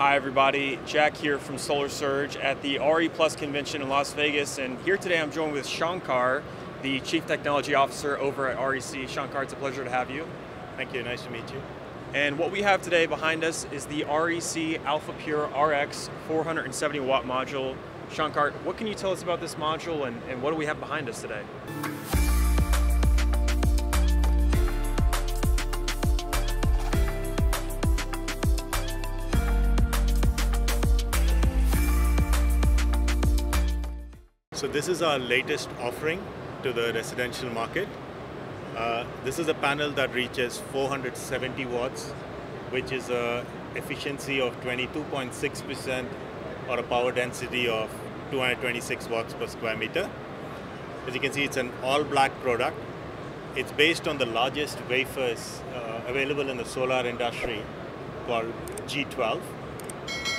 Hi everybody, Jack here from Solar Surge at the RE Plus convention in Las Vegas and here today I'm joined with Shankar, the Chief Technology Officer over at REC. Shankar, it's a pleasure to have you. Thank you, nice to meet you. And what we have today behind us is the REC Alpha Pure RX 470 watt module. Shankar, what can you tell us about this module and, and what do we have behind us today? So this is our latest offering to the residential market. Uh, this is a panel that reaches 470 watts, which is a efficiency of 22.6% or a power density of 226 watts per square meter. As you can see, it's an all-black product. It's based on the largest wafers uh, available in the solar industry called G12.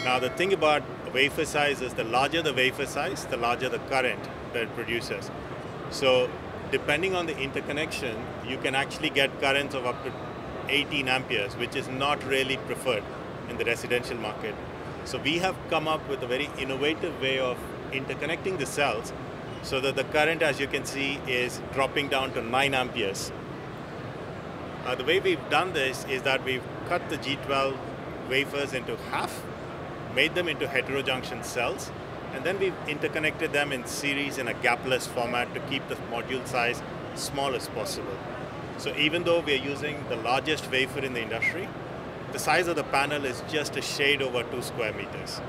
Now the thing about wafer size is the larger the wafer size, the larger the current that it produces. So depending on the interconnection, you can actually get currents of up to 18 amperes, which is not really preferred in the residential market. So we have come up with a very innovative way of interconnecting the cells so that the current, as you can see, is dropping down to 9 amperes. Uh, the way we've done this is that we've cut the G12 wafers into half made them into heterojunction cells, and then we've interconnected them in series in a gapless format to keep the module size small as possible. So even though we are using the largest wafer in the industry, the size of the panel is just a shade over two square meters.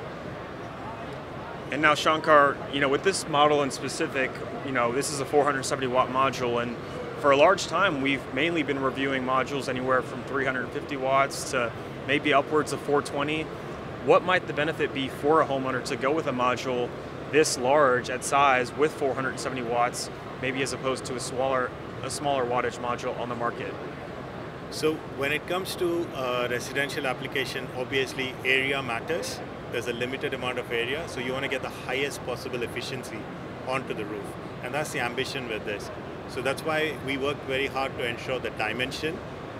And now Shankar, you know, with this model in specific, you know, this is a 470 watt module and for a large time we've mainly been reviewing modules anywhere from 350 watts to maybe upwards of 420 what might the benefit be for a homeowner to go with a module this large at size with 470 watts, maybe as opposed to a smaller, a smaller wattage module on the market? So when it comes to a residential application, obviously area matters. There's a limited amount of area, so you want to get the highest possible efficiency onto the roof. And that's the ambition with this. So that's why we worked very hard to ensure the dimension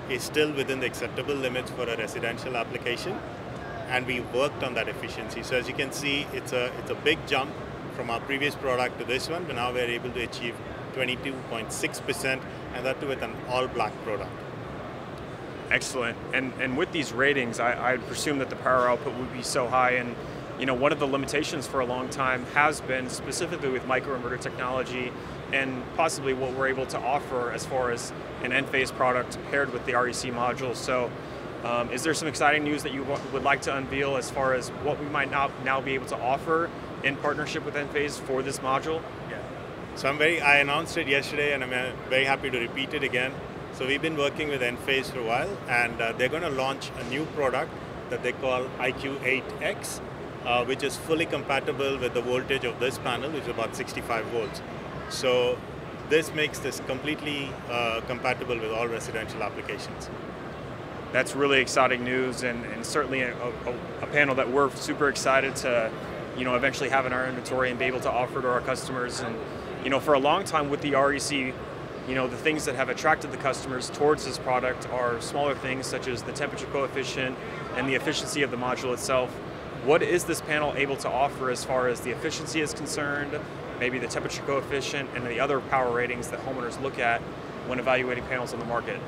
is still within the acceptable limits for a residential application and we worked on that efficiency. So as you can see, it's a, it's a big jump from our previous product to this one, but now we're able to achieve 22.6%, and that too with an all-black product. Excellent. And and with these ratings, I, I presume that the power output would be so high. And you know, one of the limitations for a long time has been specifically with microinverter technology, and possibly what we're able to offer as far as an Enphase product paired with the REC module. So um, is there some exciting news that you would like to unveil as far as what we might now, now be able to offer in partnership with Enphase for this module? Yeah. So I'm very, I announced it yesterday and I'm uh, very happy to repeat it again. So we've been working with Enphase for a while and uh, they're going to launch a new product that they call IQ8X, uh, which is fully compatible with the voltage of this panel, which is about 65 volts. So this makes this completely uh, compatible with all residential applications that's really exciting news and, and certainly a, a, a, panel that we're super excited to you know eventually have in our inventory and be able to offer to our customers and you know for a long time with the REC you know the things that have attracted the customers towards this product are smaller things such as the temperature coefficient and the efficiency of the module itself what is this panel able to offer as far as the efficiency is concerned maybe the temperature coefficient and the other power ratings that homeowners look at when evaluating panels on the market.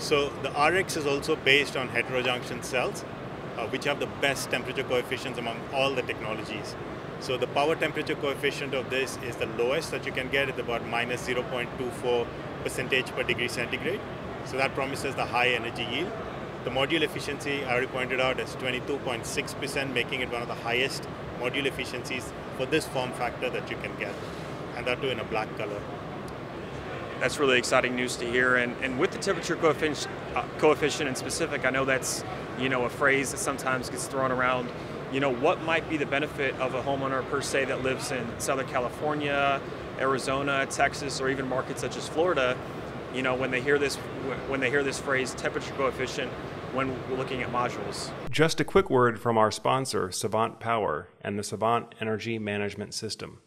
So the RX is also based on heterojunction cells, uh, which have the best temperature coefficients among all the technologies. So the power temperature coefficient of this is the lowest that you can get. It's about minus 0.24 percentage per degree centigrade. So that promises the high energy yield. The module efficiency, I already pointed out, is 22.6%, making it one of the highest module efficiencies for this form factor that you can get, and that too in a black color that's really exciting news to hear. And, and with the temperature coefficient, uh, coefficient in specific, I know that's you know a phrase that sometimes gets thrown around. You know, what might be the benefit of a homeowner per se that lives in Southern California, Arizona, Texas, or even markets such as Florida? You know, when they hear this when they hear this phrase temperature coefficient when looking at modules. Just a quick word from our sponsor, Savant Power, and the Savant Energy Management System.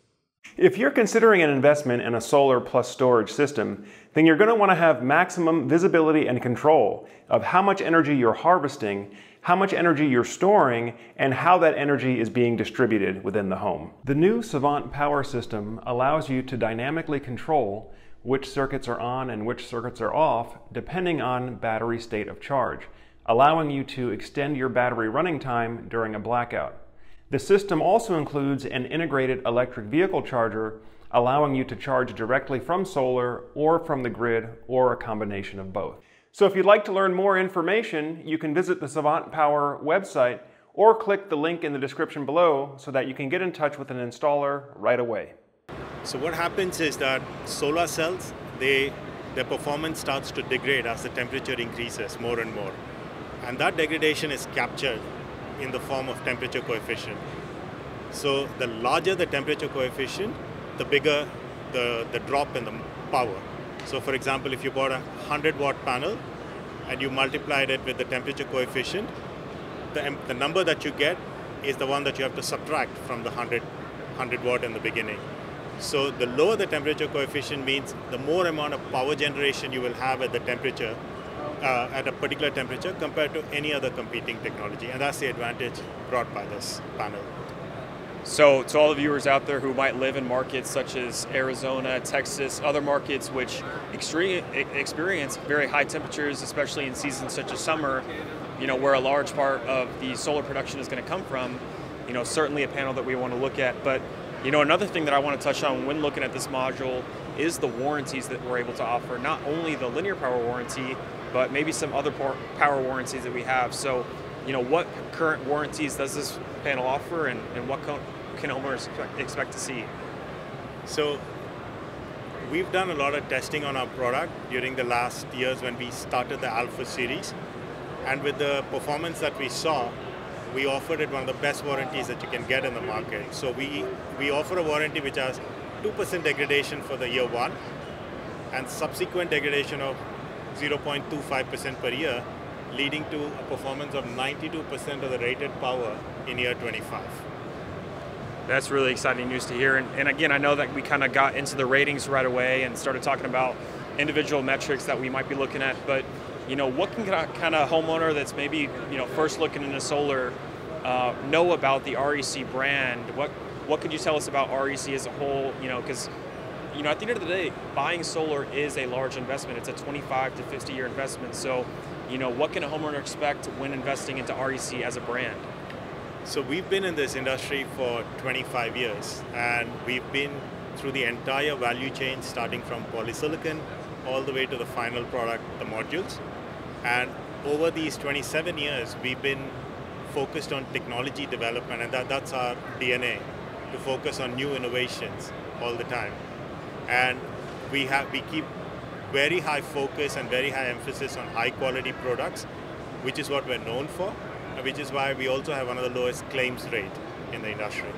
If you're considering an investment in a solar plus storage system, then you're going to want to have maximum visibility and control of how much energy you're harvesting how much energy you're storing, and how that energy is being distributed within the home. The new Savant Power System allows you to dynamically control which circuits are on and which circuits are off depending on battery state of charge, allowing you to extend your battery running time during a blackout. The system also includes an integrated electric vehicle charger, allowing you to charge directly from solar or from the grid or a combination of both. So if you'd like to learn more information, you can visit the Savant Power website or click the link in the description below so that you can get in touch with an installer right away. So what happens is that solar cells, they, their performance starts to degrade as the temperature increases more and more. And that degradation is captured in the form of temperature coefficient. So the larger the temperature coefficient, the bigger the, the drop in the power. So for example, if you bought a 100 watt panel and you multiplied it with the temperature coefficient, the, the number that you get is the one that you have to subtract from the 100, 100 watt in the beginning. So the lower the temperature coefficient means the more amount of power generation you will have at the temperature, uh, at a particular temperature compared to any other competing technology. And that's the advantage brought by this panel. So, to all the viewers out there who might live in markets such as Arizona, Texas, other markets which extreme, experience very high temperatures, especially in seasons such as summer, you know, where a large part of the solar production is going to come from, you know, certainly a panel that we want to look at. But, you know, another thing that I want to touch on when looking at this module is the warranties that we're able to offer. Not only the linear power warranty, but maybe some other power warranties that we have. So, you know, what current warranties does this panel offer and, and what can homeowners expect to see? So we've done a lot of testing on our product during the last years when we started the Alpha series. And with the performance that we saw, we offered it one of the best warranties that you can get in the market. So we, we offer a warranty which has 2% degradation for the year one and subsequent degradation of 0.25% per year leading to a performance of 92% of the rated power in year 25. That's really exciting news to hear. And, and again, I know that we kind of got into the ratings right away and started talking about individual metrics that we might be looking at. But you know, what can kind of homeowner that's maybe you know first looking into solar uh, know about the REC brand? What what could you tell us about REC as a whole? You know, because you know, at the end of the day, buying solar is a large investment. It's a 25 to 50 year investment. So you know, what can a homeowner expect when investing into REC as a brand? So we've been in this industry for 25 years and we've been through the entire value chain starting from polysilicon all the way to the final product, the modules. And over these 27 years, we've been focused on technology development and that, that's our DNA, to focus on new innovations all the time. And we have we keep very high focus and very high emphasis on high quality products, which is what we're known for, which is why we also have one of the lowest claims rate in the industry.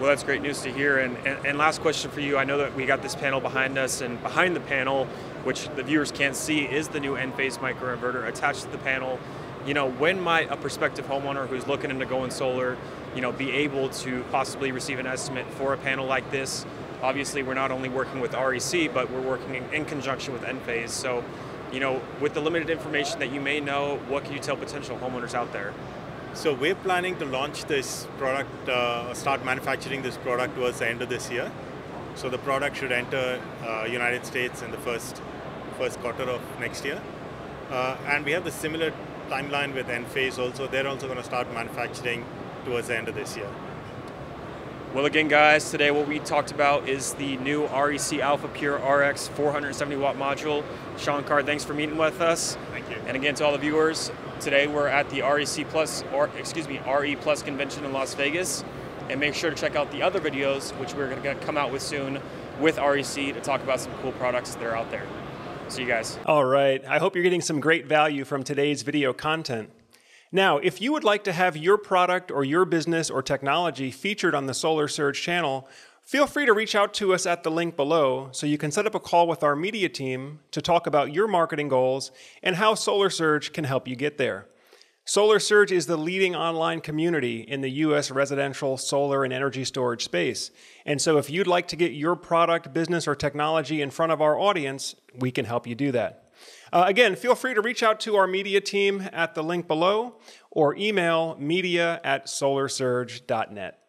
Well, that's great news to hear. And, and, and, last question for you. I know that we got this panel behind us, and behind the panel, which the viewers can't see, is the new Enphase microinverter attached to the panel. You know, when might a prospective homeowner who's looking into going solar, you know, be able to possibly receive an estimate for a panel like this? Obviously we're not only working with REC, but we're working in, conjunction with Enphase. So, you know, with the limited information that you may know, what can you tell potential homeowners out there? So we're planning to launch this product, uh, start manufacturing this product towards the end of this year. So the product should enter uh, United States in the first first quarter of next year. Uh, and we have the similar timeline with Enphase also. They're also going to start manufacturing towards the end of this year. Well, again, guys, today what we talked about is the new REC Alpha Pure RX 470 watt module. Shankar, thanks for meeting with us. Thank you. And again, to all the viewers, today we're at the REC Plus, or excuse me, RE Plus convention in Las Vegas. And make sure to check out the other videos, which we're going to come out with soon with REC to talk about some cool products that are out there. See you guys. All right. I hope you're getting some great value from today's video content. Now, if you would like to have your product or your business or technology featured on the Solar Surge channel, feel free to reach out to us at the link below so you can set up a call with our media team to talk about your marketing goals and how Solar Surge can help you get there. Solar Surge is the leading online community in the U.S. residential solar and energy storage space. And so if you'd like to get your product, business, or technology in front of our audience, we can help you do that. Uh, again, feel free to reach out to our media team at the link below or email media at solarsurge.net.